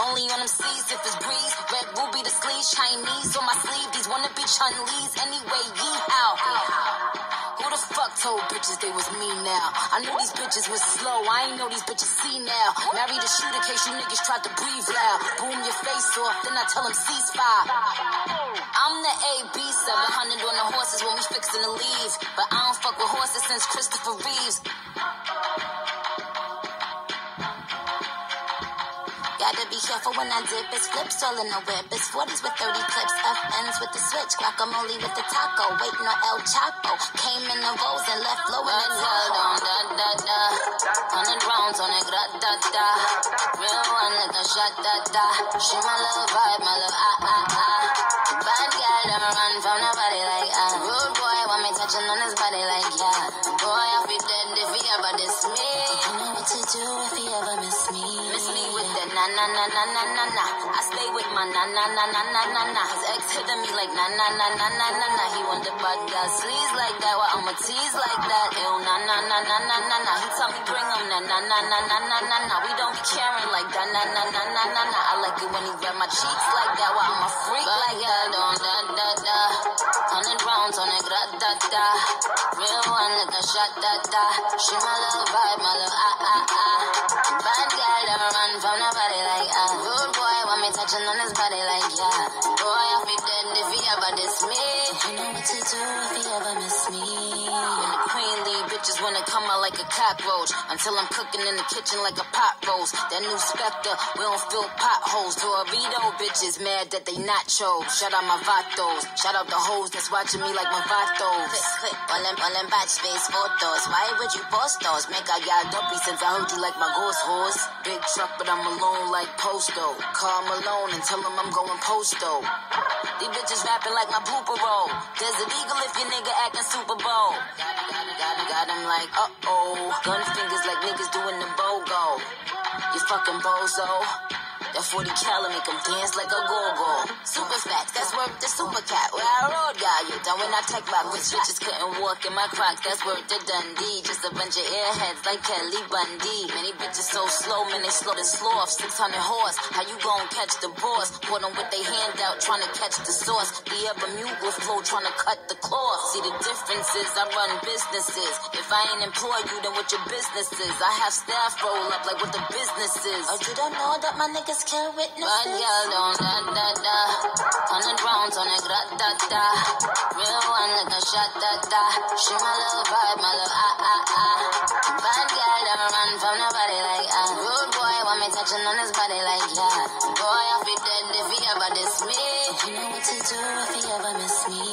only on them seas if it's breeze. Red Ruby da Sleeze, Chinese on my sleeve. These wanna be Chun-Lis anyway. How? Who the fuck told bitches they was me now? I knew these bitches was slow. I ain't know these bitches see now. Married a shooter case you niggas tried to breathe loud. Boom your face off, then I tell them ceasefire. I'm the AB 700 on the horses when we fixin' to leave. But I don't fuck with horses since Christopher Reeves. Be careful when I dip. It's flips all in the whip. It's 40s with 30 clips. FNs with the switch. Guacamole with the taco. Waiting on El Chapo. Came in the rolls and left low in the down. Da da da. Hundred rounds on it. Da da da. Real one let the shot da da. She my little vibe, my little ah ah ah. Bad girl don't run from nobody like ah. Na na na na na na na. I stay with my na na na na na na na. His ex hitting me like na na na na na na na. He want the bad girl sleaze like that. Why I'ma tease like that? Ew na na na na na na na. He tell me bring him na na na na na na na na. We don't be caring like that na na na na na na. I like it when he grab my cheeks like that. Why I'm a freak like that? Don't da da da. Hundred rounds on it, da da da. Real one, let the shot da da. She my little vibe, my little ah ah ah. Bad girl don't run from nobody touching on his body like yeah. Boy I feel dead if he ever diss me. You know what to do if he ever miss me. Bitches wanna come out like a cockroach. Until I'm cooking in the kitchen like a pot roast. That new Spectre, we don't fill potholes. Dorito bitches mad that they nacho. Shout out my vatos. Shout out the hoes that's watching me like my vatos. Click, all them, all them batch space photos. Why would you post those? Make I got dumpy since I heard you like my ghost horse. Big truck, but I'm alone like Posto. Call Malone and tell him I'm going posto. These bitches rapping like my pooper roll. An eagle if your nigga acting Super Bowl. Got, got, got, got him like, uh oh. Gun fingers like niggas doing the BOGO. You fucking bozo. That 40 cal make him dance like a go-go. That's worth the super cat. Where I road got you. Done when I tech back with bitches couldn't walk in my crocs. That's worth the Dundee. Just a bunch of airheads like Kelly Bundy. Many bitches so slow, man, they slow to sloth. 600 horse, how you gon' catch the boss? Put them with their hand out, trying to catch the sauce. The upper mute will flow, trying to cut the cloth. See the differences, I run businesses. If I ain't employ you, then what your business is? I have staff roll up like what the business is. Oh, you don't know that my niggas can't witness girl don't da da da. Hundred rounds on it, da da da. Real one like a shot da da. She my little vibe, my little ah ah ah. Bad girl don't run from nobody like ah. Rude boy want me touching on his body like yeah. Boy I feel dead if he ever diss me. You know what to do if he ever miss me.